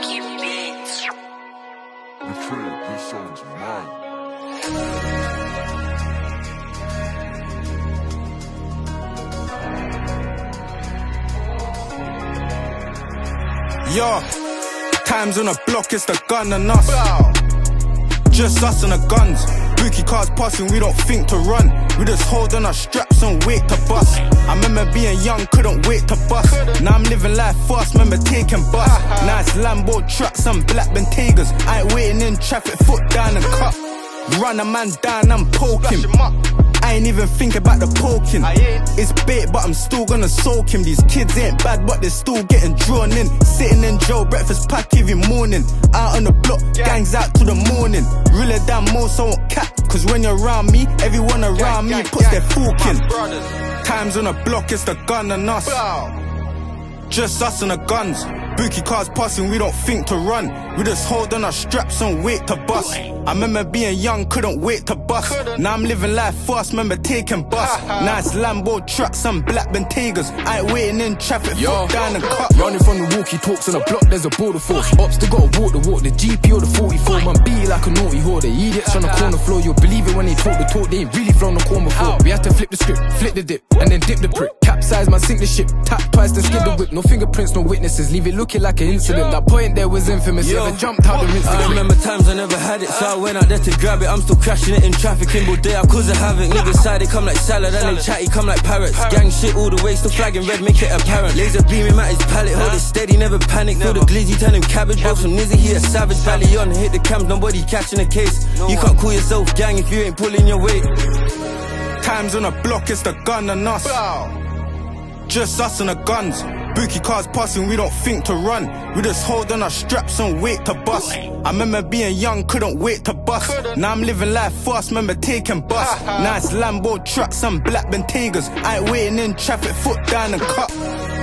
Sticky beats. Betrayed, this song's mine. Yo, times on the block, it's the gun and us. Just us and the guns. Bookie cars passing, we don't think to run. We just hold on our straps and wait to bust. Being young, couldn't wait to bust. Now I'm living life fast, remember taking bus. Nice Lambo trucks and black Bentaygas. I ain't waiting in traffic, foot down and cut. Run a man down, I'm poking. I ain't even think about the poking. It's bait, but I'm still gonna soak him. These kids ain't bad, but they're still getting drawn in. Sitting in jail, breakfast pack every morning. Out on the block, gangs out to the morning. Realer than most, I won't cap. Cause when you're around me, everyone around me puts their fork in. Times on the block, it's the gun and us. Just us and the guns. Bookie cars passing, we don't think to run. We just hold on our straps and wait to bust. I remember being young, couldn't wait to bust. Now I'm living life fast, remember taking bus. nice Lambo trucks and black Bentaygas. I ain't waiting in traffic, Yo, down and cut. running from the walkie talks on the block, there's a border force. Ops to gotta walk the walk, the GP or the 44. Man, be like a naughty whore. The idiots on the corner floor, you'll believe it when they talk the talk. They ain't really flown the corn before. We had to flip the script, flip the dip, and then dip the prick. Capsize, man, sink the ship. Tap twice, then skid the whip. No fingerprints, no witnesses. Leave it looking like an incident. That point there was infamous. Yo. Never jumped out the rinse I remember times I never had it, so I went out there to grab it. I'm still crashing it in traffic in Bodea, cause I have it. Niggas side, they come like salad, and they chatty, come like parrots. Gang shit all the way, still flagging red, make it apparent. Laser beaming at his pallet, hold it steady, never panic. Feel the glizzy, turn him cabbage. Bro, from Nizzy, he a savage. Valley on, hit the cams, nobody catching a case. You can't call yourself gang if you ain't pulling your weight. Times on a block, it's the gun and us. Just us and the guns. Bookie cars passing, we don't think to run. We just hold on our straps and wait to bust. I remember being young, couldn't wait to bust. Now I'm living life fast, remember taking bus. nice Lambo trucks and black Bentaygas. I ain't waiting in traffic, foot down and cut.